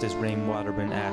watched as rainwater and ash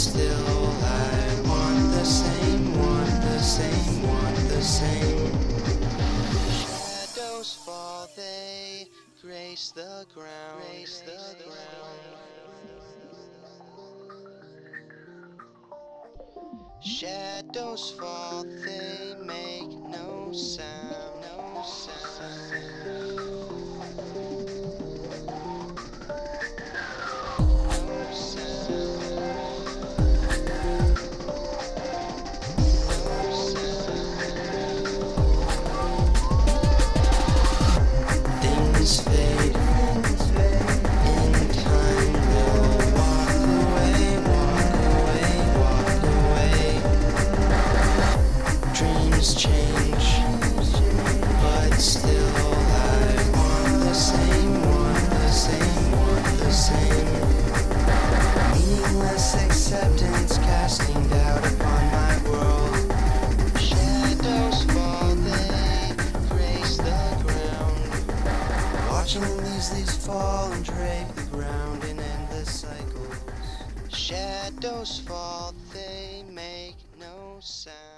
still I want the same, want the same, want the same. Shadows fall, they grace the ground, grace the ground. Shadows fall, they make no sound, no sound. scrape the ground in endless cycles. Shadows fall, they make no sound.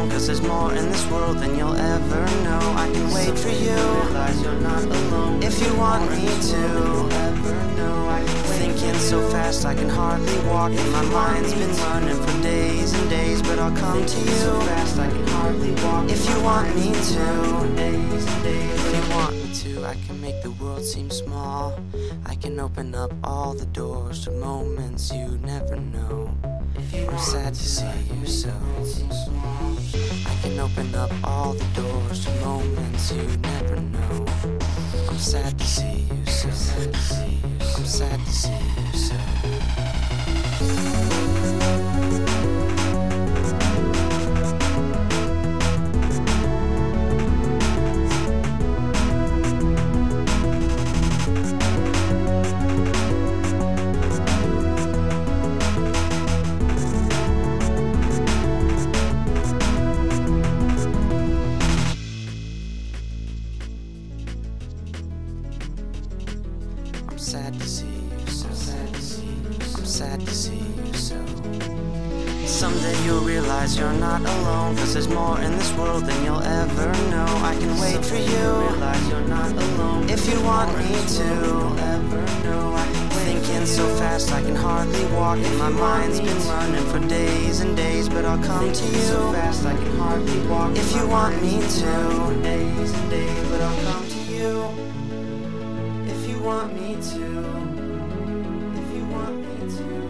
Alone Cause there's more in this world than you'll ever know. I can wait for you. If you want me to. Thinking so fast I can hardly walk. And my mind's been running for days and days But I'll come to you. so If you want me to. If you want me to I can make the world seem small. I can open up all the doors to moments you never know. I'm sad to see you so. Open up all the doors to moments you never know. I'm sad to see you so. sad to see I'm sad to see you sad to see you so. Sad to see you so. Sad to see you so. Someday you'll realize you're not alone Cause there's more in this world than you'll ever know. I can wait for you. If you want me to. Thinking so fast I can hardly walk. And my mind's been running for days and days But I'll come to you so fast I can hardly walk. If you want me to. days and days But I'll come want me to, if you want me to.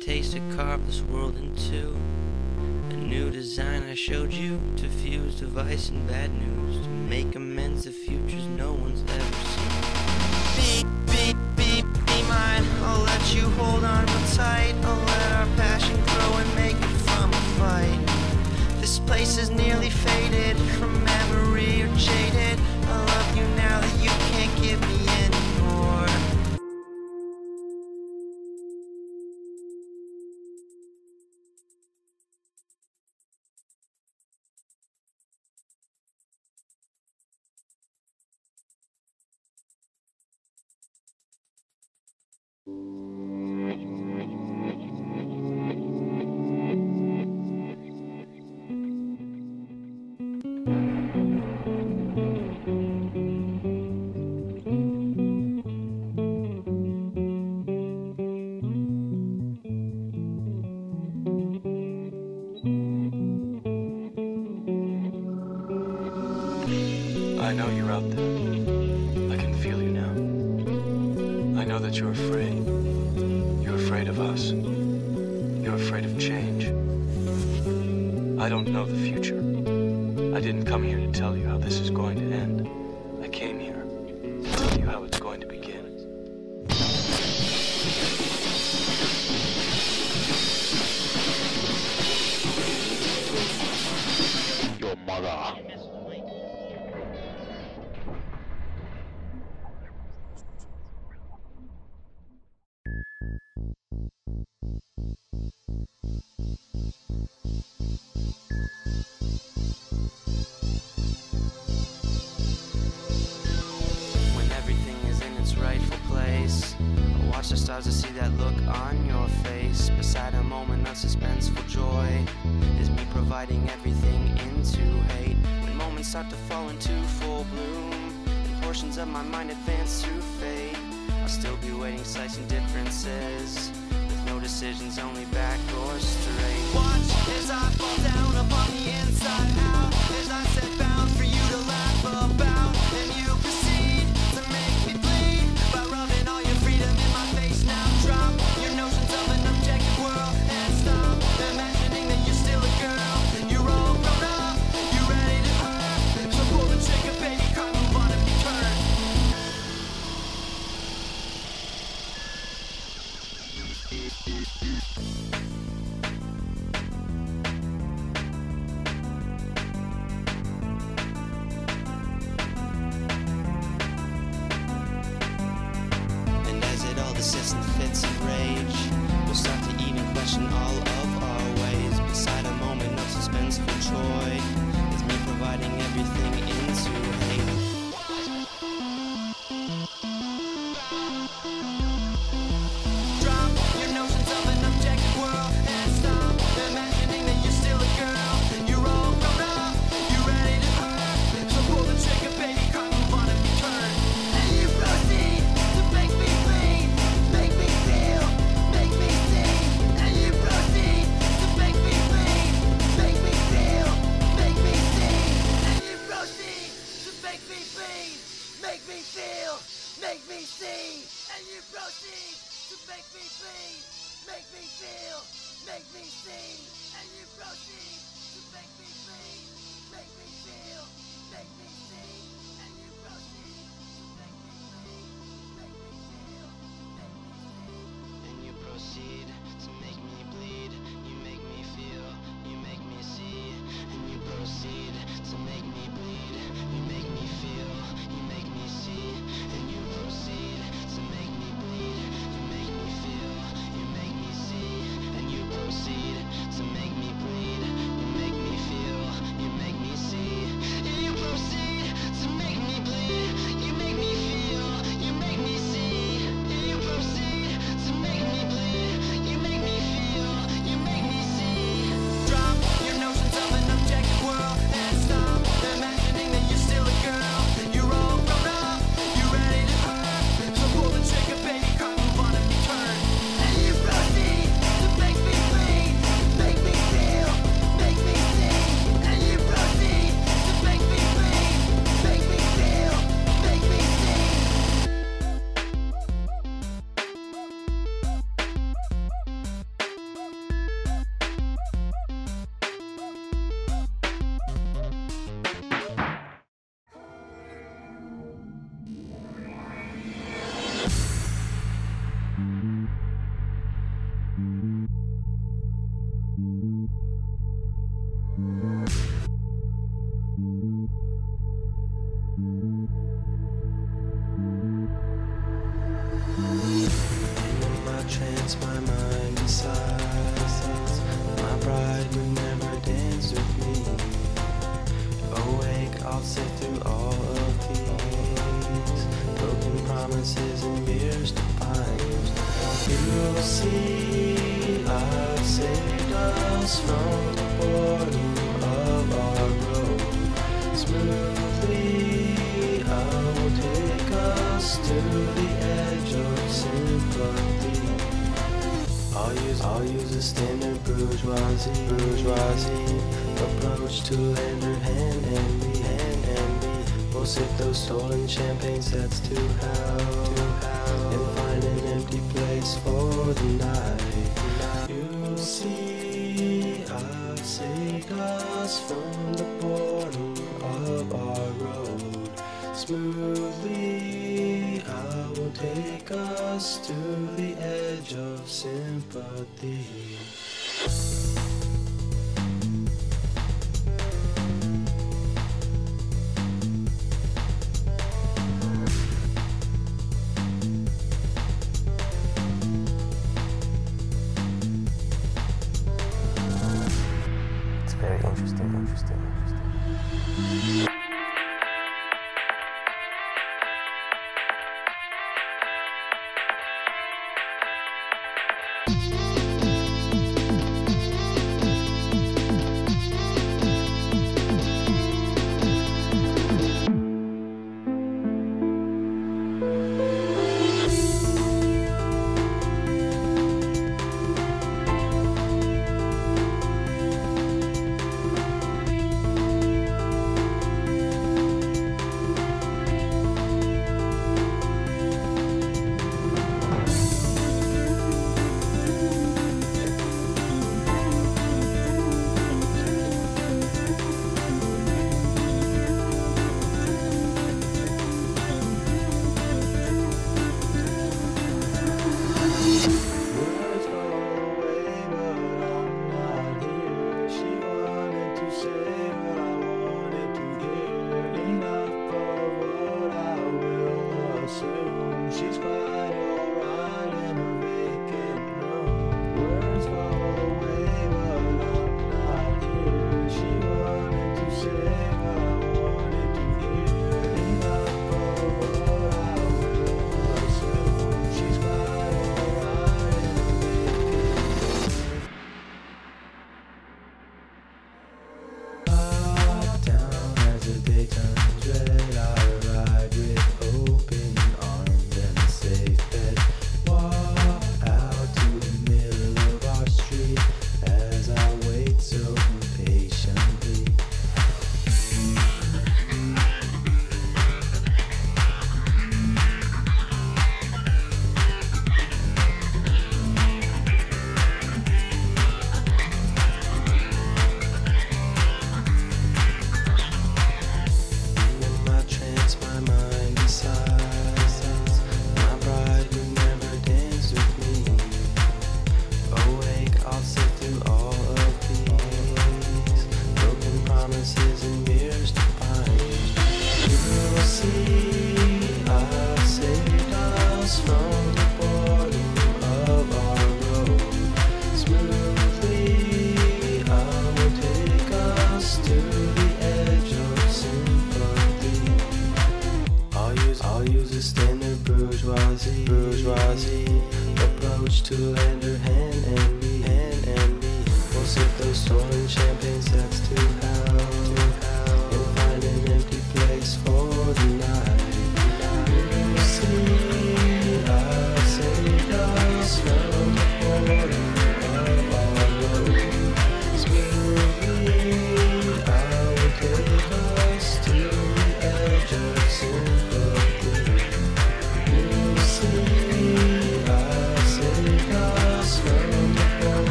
taste to carve this world in two. A new design I showed you to fuse device and bad news. look on your face beside a moment of suspenseful joy is me providing everything into hate. When moments start to fall into full bloom and portions of my mind advance through fate. I'll still be waiting slicing differences with no decisions only back or straight. rolling champagne sets to hell, to hell. And find an empty place for the night You see, I've saved us from the bottom of our road Smoothly, I will take us to the edge of sympathy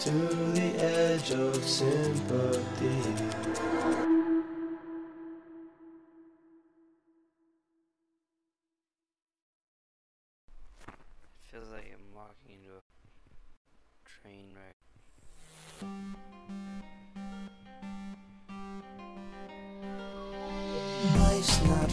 to the edge of sympathy. Feels like I'm walking into a train wreck. Life's not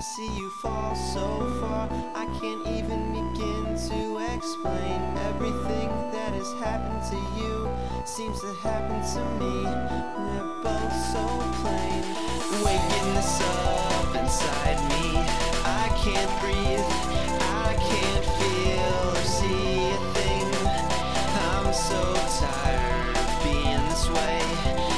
I see you fall so far. I can't even begin to explain Everything that has happened to you. Seems to happen to me We're both so plain. Waking this up inside me. I can't breathe. I can't feel or see a thing. I'm so tired of being this way.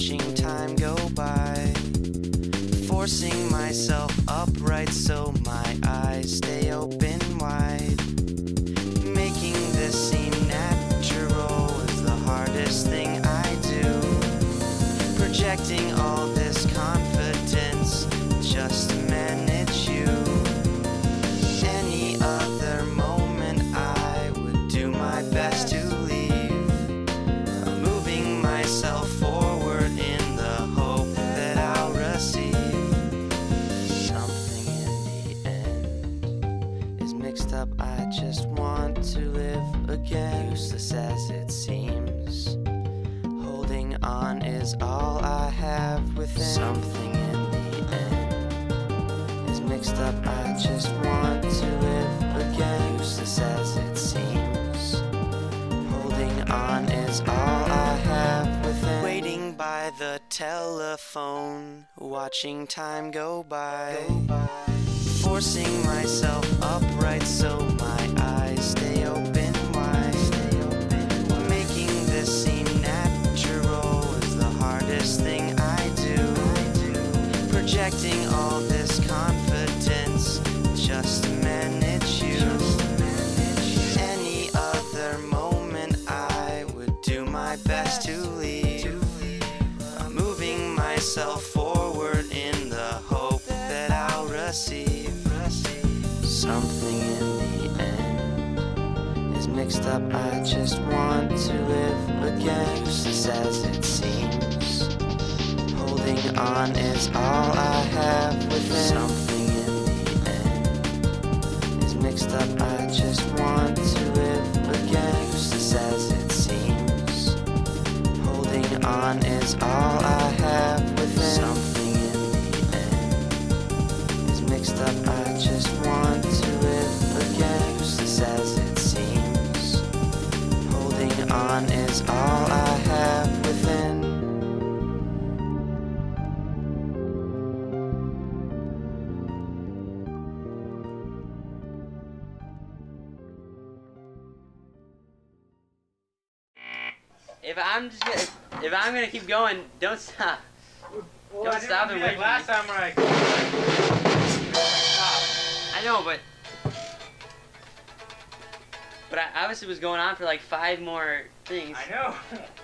Watching time go by. Forcing myself upright so my eyes stay on is all I have within. Waiting by the telephone, watching time go by. Forcing myself upright so my eyes stay open wide. Making this seem natural is the hardest thing I do. Projecting all this confidence just to my to leave. I'm moving myself forward in the hope that I'll receive something in the end is mixed up. I just want to live again, just as it seems. Holding on is all I have within. Something in the end is mixed up. I just want to live again, just as it. On is all I have within. Something in the end is mixed up. I just want to live again, just as it seems. Holding on is all I have within. If I'm just gonna, if I'm gonna keep going, don't stop. don't stop and wait. for. Last time when I I know, but but I obviously was going on for like five more things. I know.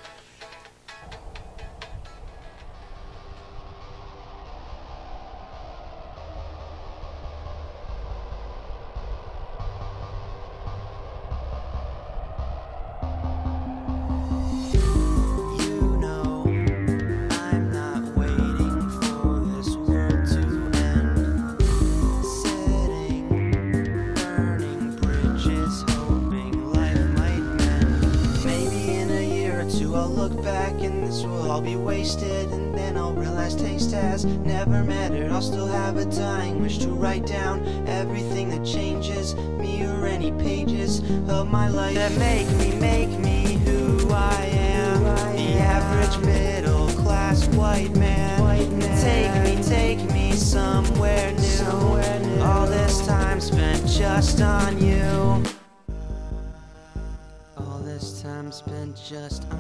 never mattered I'll still have a dying wish to write down everything that changes me or any pages of my life that make me make me who I am who I the am. average middle class white man. white man take me take me somewhere new. somewhere new all this time spent just on you all this time spent just on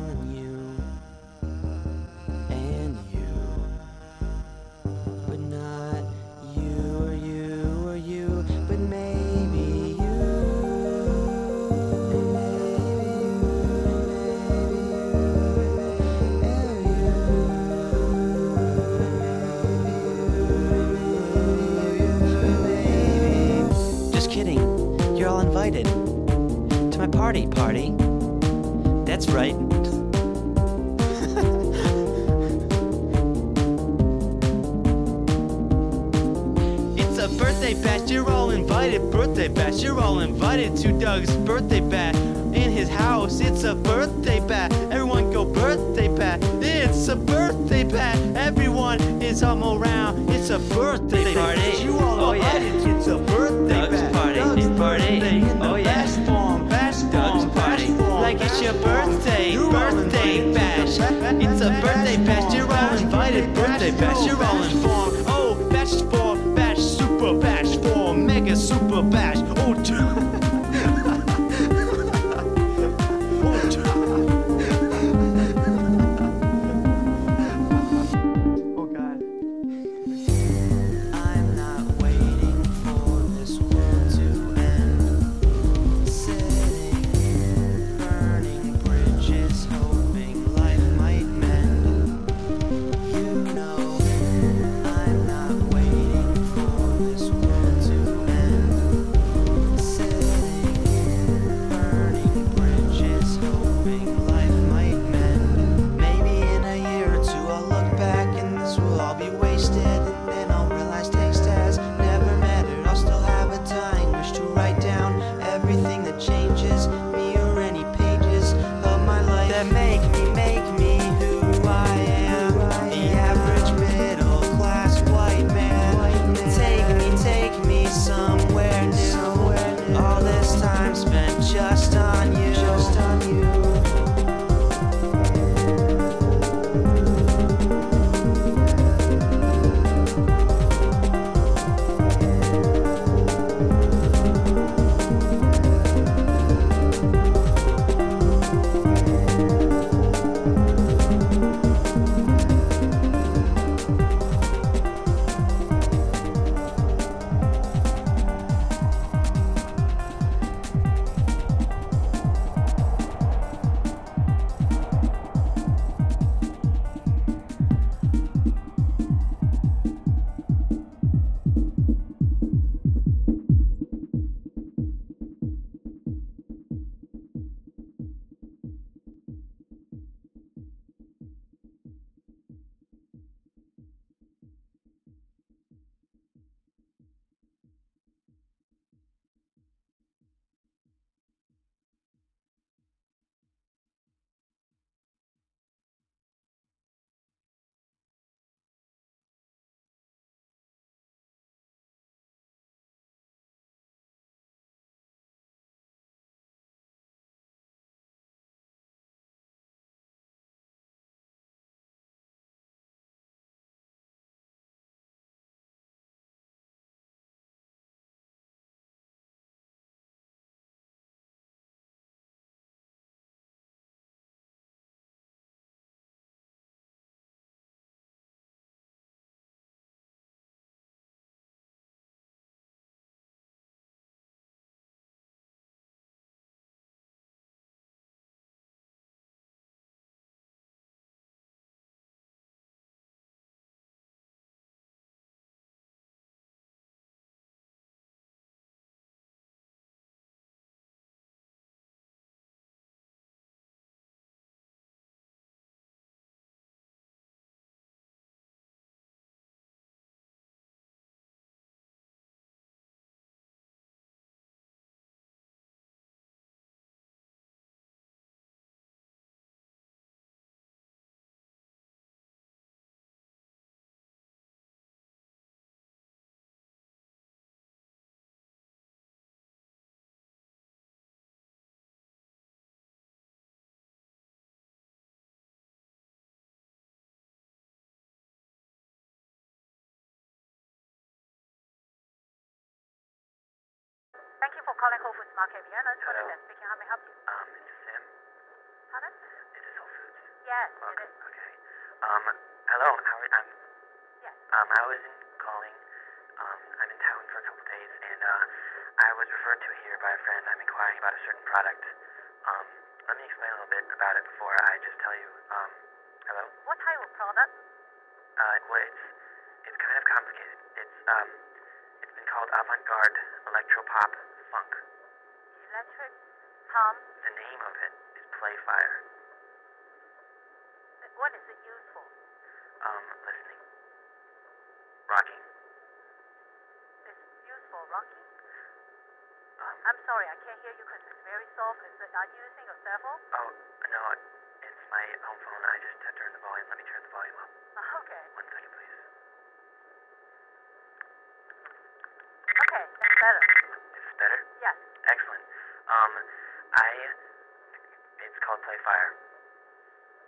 Doug's birthday bat in his house. It's a birthday bat. Everyone go birthday bat. It's a birthday bat. Everyone is all around. It's a birthday party. party. You all oh, yeah. It. It's a birthday Doug's bat. Party. Doug's it's party. Birthday in the oh, yeah. best form. Best Doug's form. party. Best form. Like it's your birthday. You birthday bash. It's a birthday bash. You're all invited. Birthday bash. You're all informed. Thank you for calling Whole Foods Market Vienna. Hello. Trinidad speaking. How may I help you? Um, is this Sam? Pardon? Is this Whole Foods? Yeah. okay. it is. Okay. Um, hello. How are I'm. Yes. Um, I was in calling. Um, I'm in town for a couple days, and uh, I was referred to here by a friend. I'm inquiring about a certain product. Um, let me explain a little bit about it before I just tell you. Um, hello. What type of product? Uh, well, it's it's kind of complicated. It's um, it's been called avant-garde electropop funk. Electric pump. The name of it is Playfire. What is it used for? Um, listening, rocking. It's used for rocking? Um, I'm sorry, I can't hear you because it's very soft. Is it, are you using your cell phone? oh no, it's my home phone. I just had turned the volume. Let me turn the volume up. Uh, okay. One second, please. Okay, that's better. Better? Yes. Excellent. Um, I. It's called Playfire.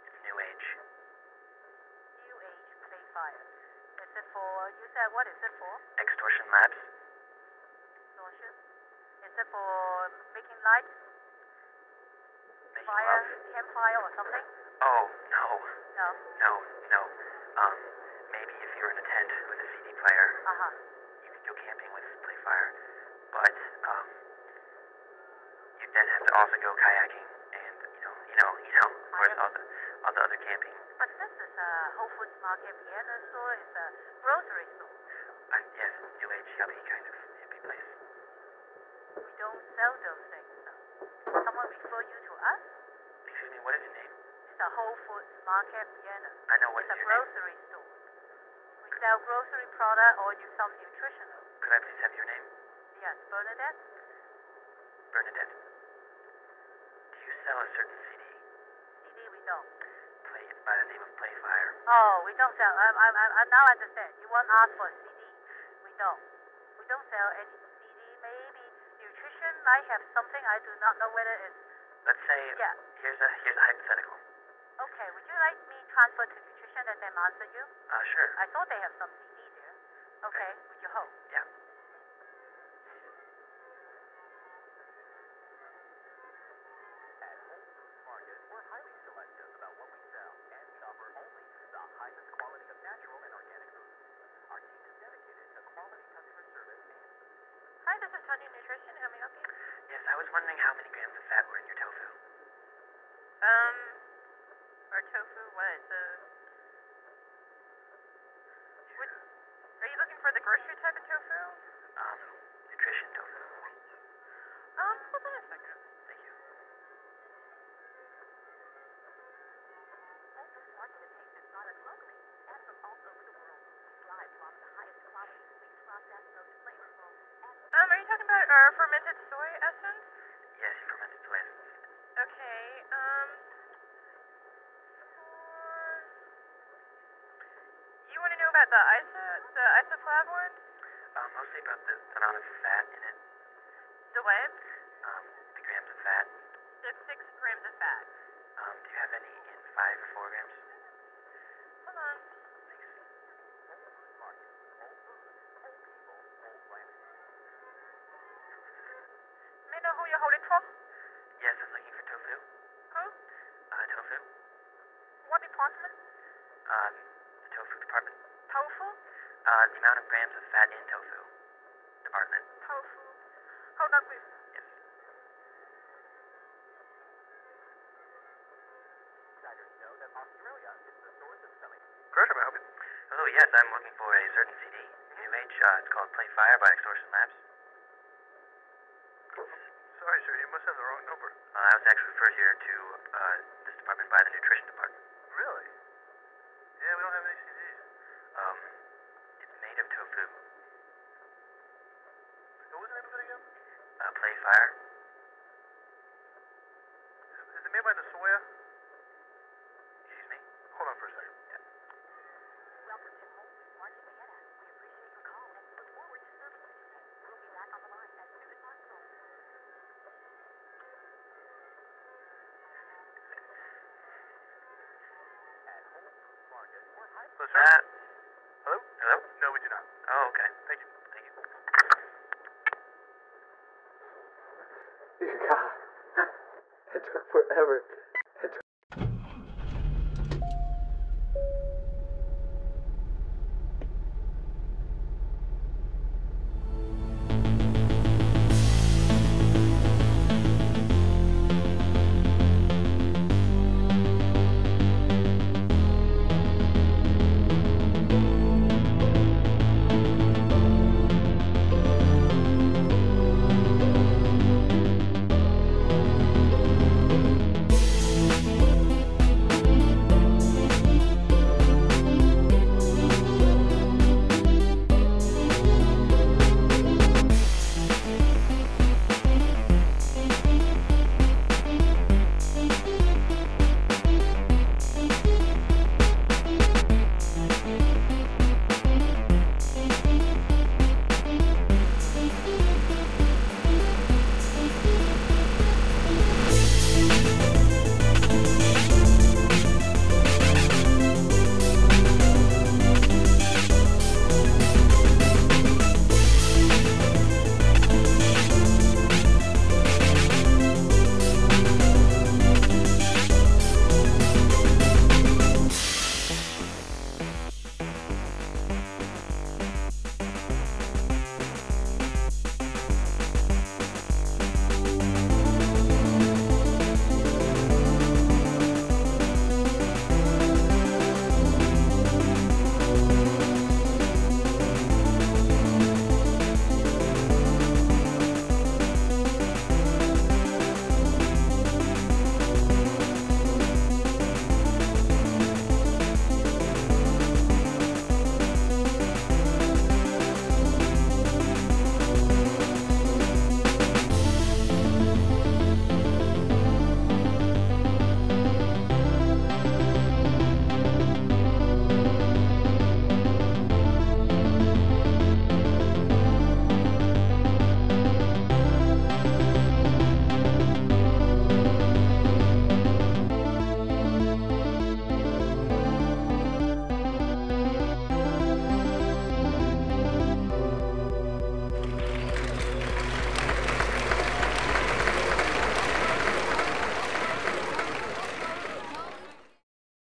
It's new age. New age play fire. Is it for, you said, what is it for? Extortion Labs. Distortion? Is it for making lights, Making fire, love. campfire or something? Oh no, No. no, no. Um, maybe if you're in a tent with a CD player, Uh-huh. you could go camping with Playfire. But um, you then have to also go kayaking and you know, you know, you know, of course, all the all the other camping. But this is a Whole Foods Market piano store. It's a grocery store. Uh, yes, new age hippie kind of hippie place. We don't sell those things. So. Someone refer you to us? Excuse me, what is your name? It's a Whole Foods Market piano. I know what It's is a name. grocery store. We sell grocery product or you some nutritional. Could I please have your name? Yes, Bernadette. Bernadette. Do you sell a certain CD? CD we don't. Play it's by the name of Playfire. Oh, we don't sell. I, I, I, I now understand. You want ask for a CD? We don't. We don't sell any CD. Maybe nutrition might have something. I do not know whether it's. Let's say Yeah. here's a here's a hypothetical. Okay. Would you like me transfer to nutrition and then answer you? Uh, sure. I thought they have some CD there. Okay. Would you hold? Yeah. Hi, this is Tanya Nutrition. How may I help you? Yes, I was wondering how many grams of fat were in your tofu. Um, our tofu. What the? What? Are you looking for the grocery type of tofu? Um, nutrition tofu. Um, hold on a second. Thank you. Um, are you talking about our fermented soy essence? Yes, fermented soy essence. Okay. Um. for- You want to know about the iso the isoflavonoid? Um, mostly about the amount of fat in it. The what? Um, the grams of fat. It's six grams of fat. Um, do you have any in five or four grams? Hold on. Thanks. May I know who you're holding for? Yes, I'm looking for tofu. Who? Uh, tofu. What department? Um, the tofu department. Tofu? Uh, the amount of grams of fat in tofu department. Tofu. Hold on, please. Yes. Kurt, may I help you? Hello, yes, I'm looking for a certain CD. New Age. Uh, it's called Play Fire by Extortion Labs. Sorry, sir, you must have the wrong number. Uh, I was actually referred here to uh, this department by the nutrition department. Really? Yeah, we don't have any CDs. Um, it's made of tofu. What was the name of it again? Uh, Play Fire. Is, is it made by Nasoya? Excuse me. Hold on for a second. Hello, sir? Uh, Hello? hello? No, we do not. Oh, okay. Thank you. Thank you. Dear God, it took forever.